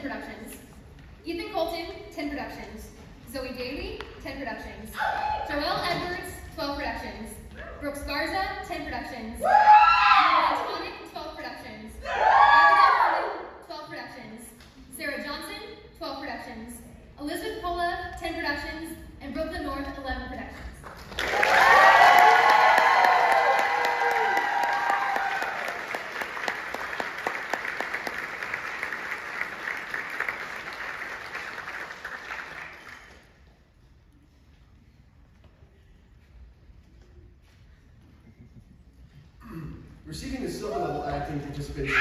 productions. Ethan Colton, 10 productions. Zoe Daly, 10 productions. Joelle Edwards, 12 productions. Brooks Garza, 10 productions. Tonic, 12 productions. Robin, 12 productions. Sarah Johnson, 12 productions. Elizabeth Pola, 10 productions. And Brooklyn North, 11 productions. Receiving the silver level acting participation